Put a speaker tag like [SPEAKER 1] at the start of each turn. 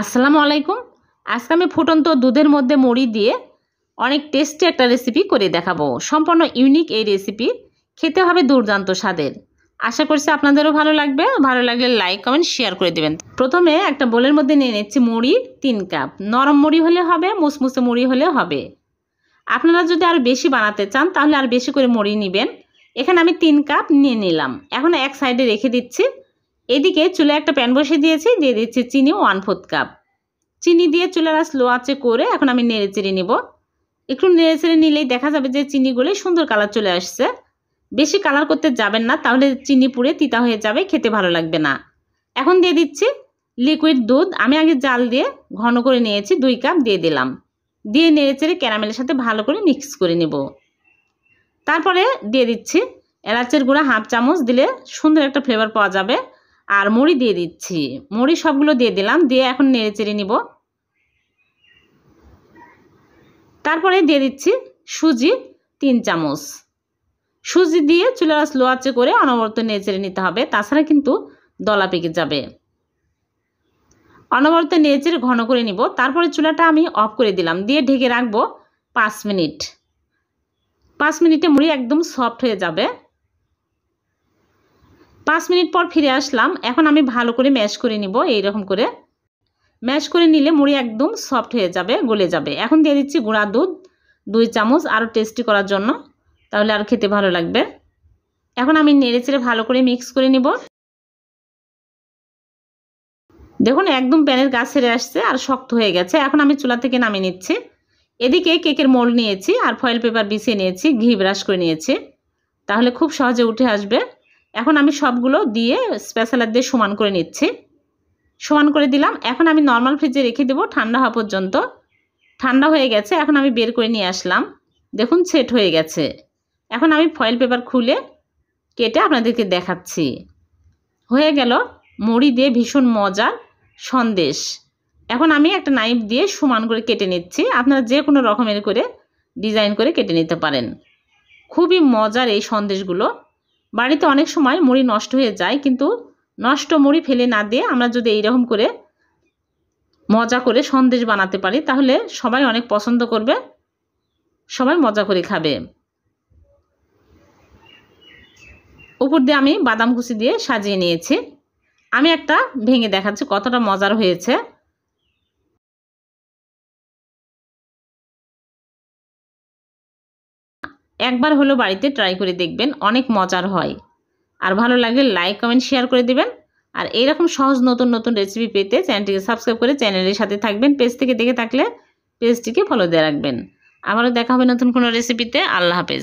[SPEAKER 1] আসসালামু আলাইকুম। আজকে আমি ফুটন্ত দুধের মধ্যে মুড়ি দিয়ে অনেক টেস্টি একটা রেসিপি করে দেখাবো। সম্পূর্ণ ইউনিক এই রেসিপি খেতে হবে দুর্দান্ত স্বাদের। আশা করছি আপনাদেরও ভালো লাগবে। ভালো লাগলে লাইক কমেন্ট শেয়ার করে দেবেন। প্রথমে একটা বোলের মধ্যে নিয়ে নিচ্ছি মুড়ি তিন কাপ। নরম মুড়ি হলে হবে, মুসমুসে মুড়ি হলে হবে। আপনারা যদি আরও বেশি বানাতে চান, তাহলে আর বেশি করে মুড়ি নেবেন। এখানে আমি তিন কাপ নিয়ে নিলাম। এখন এক সাইডে রেখে দিচ্ছি। এদিকে চুলে একটা প্যান বসিয়ে দিয়েছি, দিয়ে দিচ্ছি চিনি ওয়ান ফোর্থ কাপ চিনি দিয়ে চুলার স্লো আঁচে করে এখন আমি নেড়ে চেড়ে নিব। একটু নেড়ে চেড়ে নিলেই দেখা যাবে যে চিনিগুলো সুন্দর কালার চলে আসছে। বেশি কালার করতে যাবেন না, তাহলে চিনি পুড়ে তিতা হয়ে যাবে, খেতে ভালো লাগবে না। এখন দিয়ে দিচ্ছি লিকুইড দুধ। আমি আগে জাল দিয়ে ঘন করে নিয়েছি, দুই কাপ দিয়ে দিলাম। দিয়ে নেড়ে চেড়ে ক্যারামেলের সাথে ভালো করে মিক্স করে নেব। তারপরে দিয়ে দিচ্ছি এলাচের গুঁড়া হাফ চামচ দিলে সুন্দর একটা ফ্লেভার পাওয়া যাবে। আর মুড়ি দিয়ে দিচ্ছি। মুড়ি সবগুলো দিয়ে দিলাম, দিয়ে এখন নেড়ে চেড়ে নিব। তারপরে দিয়ে দিচ্ছি সুজি তিন চামচ। সুজি দিয়ে চুলার স্লো আঁচে করে অনবরত নেড়ে চেড়ে নিতে হবে, তাছাড়া কিন্তু দলা পেকে যাবে। অনবরত নেড়ে ঘন করে নিব, তারপরে চুলাটা আমি অফ করে দিলাম, দিয়ে ঢেকে রাখব পাঁচ মিনিট। পাঁচ মিনিটে মুড়ি একদম সফট হয়ে যাবে। পাঁচ মিনিট পর ফিরে আসলাম। এখন আমি ভালো করে ম্যাশ করে নিব এইরকম করে। ম্যাশ করে নিলে মুড়ি একদম সফট হয়ে যাবে, গলে যাবে। এখন দিয়ে দিচ্ছি গুঁড়া দুধ, দুই চামচ আরও টেস্টি করার জন্য, তাহলে আর খেতে ভালো লাগবে। এখন আমি নেড়ে চেড়ে ভালো করে মিক্স করে নিব। দেখুন, একদম প্যানের গাছ ছেড়ে আসছে আর শক্ত হয়ে গেছে। এখন আমি চুলা থেকে নামিয়ে নিচ্ছি। এদিকে কেকের মোল্ড নিয়েছি আর ফয়েল পেপার বিছিয়ে নিয়েছি, ঘি ব্রাশ করে নিয়েছি। তাহলে খুব সহজে উঠে আসবে। এখন আমি সবগুলো দিয়ে স্পেশালার দিয়ে সমান করে নিচ্ছি। সমান করে দিলাম। এখন আমি নর্মাল ফ্রিজে রেখে দেবো। ঠান্ডা হওয়া পর্যন্ত। ঠান্ডা হয়ে গেছে। এখন আমি বের করে নিয়ে আসলাম। দেখুন সেট হয়ে গেছে। এখন আমি ফয়েল পেপার খুলে কেটে আপনাদেরকে দেখাচ্ছি। হয়ে গেল মুড়ি দিয়ে ভীষণ মজার সন্দেশ। এখন আমি একটা নাইফ দিয়ে সমান করে কেটে নিচ্ছি। আপনারা যে কোনো রকমের করে ডিজাইন করে কেটে নিতে পারেন। খুবই মজার এই সন্দেশগুলো। বাড়িতে অনেক সময় মুড়ি নষ্ট হয়ে যায়, কিন্তু নষ্ট মুড়ি ফেলে না দিয়ে আমরা যদি এইরকম করে মজা করে সন্দেশ বানাতে পারি, তাহলে সবাই অনেক পছন্দ করবে, সবাই মজা করে খাবে। উপর দিয়ে আমি বাদাম কুচি দিয়ে সাজিয়ে নিয়েছি। আমি একটা ভেঙে দেখাচ্ছি কতটা মজার হয়েছে। একবার হলো বাড়িতে ট্রাই করে দেখবেন অনেক মজার হয়। আর ভালো লাগলে লাইক কমেন্ট শেয়ার করে দেবেন। আর এইরকম সহজ নতুন নতুন রেসিপি পেতে চ্যানেলটিকে সাবস্ক্রাইব করে চ্যানেলের সাথে থাকবেন। পেজ থেকে দেখে থাকলে পেজটিকে ফলো দিয়ে রাখবেন। আবারও দেখা হবে নতুন কোনো রেসিপিতে আল্লাহ হাফেজ।